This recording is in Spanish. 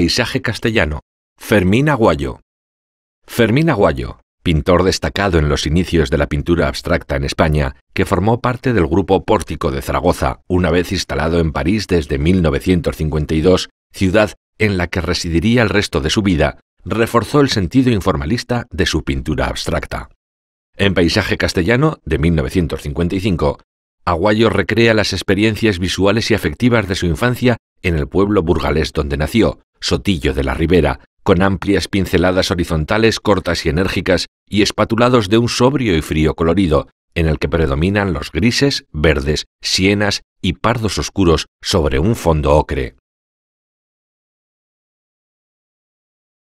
Paisaje castellano. Fermín Aguayo. Fermín Aguayo, pintor destacado en los inicios de la pintura abstracta en España, que formó parte del grupo Pórtico de Zaragoza, una vez instalado en París desde 1952, ciudad en la que residiría el resto de su vida, reforzó el sentido informalista de su pintura abstracta. En Paisaje castellano, de 1955, Aguayo recrea las experiencias visuales y afectivas de su infancia en el pueblo burgalés donde nació, Sotillo de la Ribera, con amplias pinceladas horizontales cortas y enérgicas y espatulados de un sobrio y frío colorido, en el que predominan los grises, verdes, sienas y pardos oscuros sobre un fondo ocre.